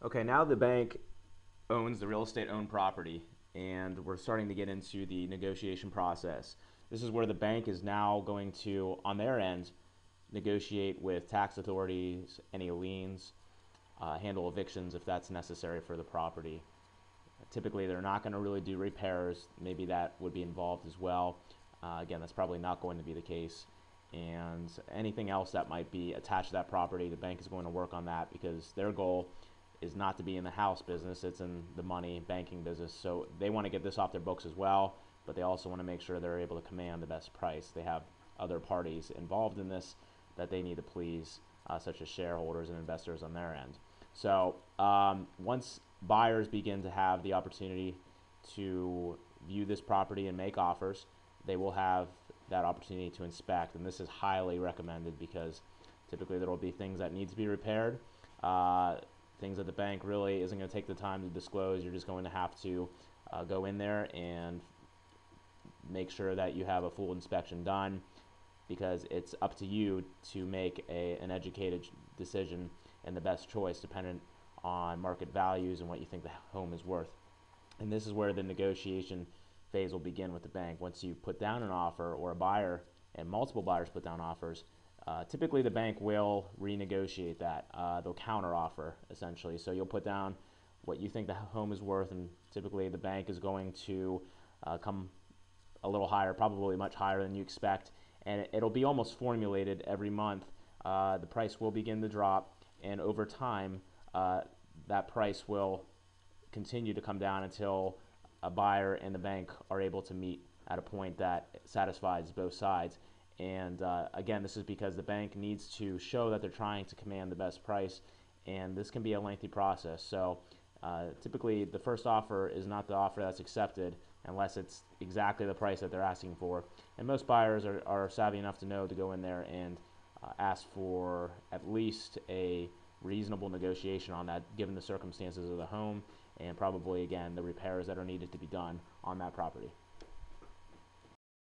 Okay, now the bank owns the real estate owned property, and we're starting to get into the negotiation process. This is where the bank is now going to, on their end, negotiate with tax authorities, any liens, uh, handle evictions if that's necessary for the property. Typically, they're not going to really do repairs. Maybe that would be involved as well. Uh, again, that's probably not going to be the case. And anything else that might be attached to that property, the bank is going to work on that because their goal is not to be in the house business, it's in the money banking business. So they want to get this off their books as well, but they also want to make sure they're able to command the best price. They have other parties involved in this that they need to please, uh, such as shareholders and investors on their end. So um, once buyers begin to have the opportunity to view this property and make offers, they will have that opportunity to inspect, and this is highly recommended because typically there will be things that need to be repaired. Uh, things that the bank really isn't going to take the time to disclose. You're just going to have to uh, go in there and make sure that you have a full inspection done because it's up to you to make a, an educated decision and the best choice dependent on market values and what you think the home is worth. And this is where the negotiation phase will begin with the bank. Once you put down an offer or a buyer and multiple buyers put down offers, uh, typically, the bank will renegotiate that. Uh, they'll counteroffer essentially. So you'll put down what you think the home is worth, and typically the bank is going to uh, come a little higher, probably much higher than you expect, and it'll be almost formulated every month. Uh, the price will begin to drop, and over time, uh, that price will continue to come down until a buyer and the bank are able to meet at a point that satisfies both sides. And uh, again, this is because the bank needs to show that they're trying to command the best price, and this can be a lengthy process. So uh, typically, the first offer is not the offer that's accepted unless it's exactly the price that they're asking for. And most buyers are, are savvy enough to know to go in there and uh, ask for at least a reasonable negotiation on that, given the circumstances of the home and probably, again, the repairs that are needed to be done on that property.